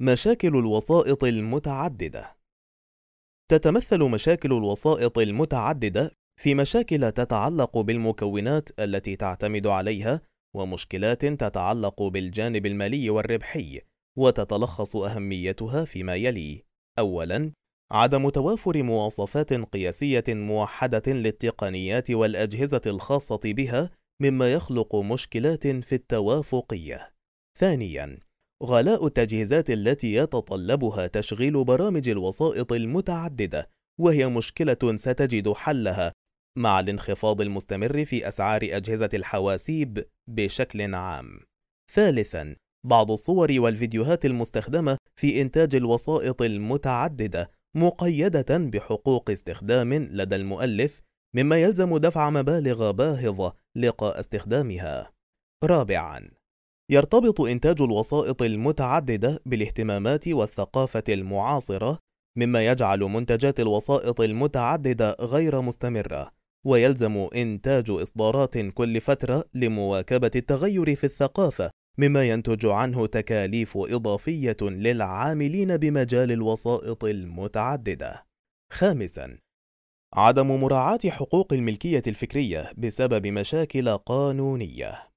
مشاكل الوسائط المتعددة. تتمثل مشاكل الوسائط المتعددة في مشاكل تتعلق بالمكونات التي تعتمد عليها ومشكلات تتعلق بالجانب المالي والربحي وتتلخص أهميتها فيما يلي. أولاً عدم توافر مواصفات قياسية موحدة للتقنيات والأجهزة الخاصة بها مما يخلق مشكلات في التوافقية. ثانياً غلاء التجهيزات التي يتطلبها تشغيل برامج الوسائط المتعددة وهي مشكلة ستجد حلها مع الانخفاض المستمر في أسعار أجهزة الحواسيب بشكل عام. ثالثاً، بعض الصور والفيديوهات المستخدمة في إنتاج الوسائط المتعددة مقيدة بحقوق استخدام لدى المؤلف، مما يلزم دفع مبالغ باهظة لقاء استخدامها. رابعاً، يرتبط إنتاج الوسائط المتعددة بالاهتمامات والثقافة المعاصرة، مما يجعل منتجات الوسائط المتعددة غير مستمرة، ويلزم إنتاج إصدارات كل فترة لمواكبة التغير في الثقافة، مما ينتج عنه تكاليف إضافية للعاملين بمجال الوسائط المتعددة. خامساً: عدم مراعاة حقوق الملكية الفكرية بسبب مشاكل قانونية.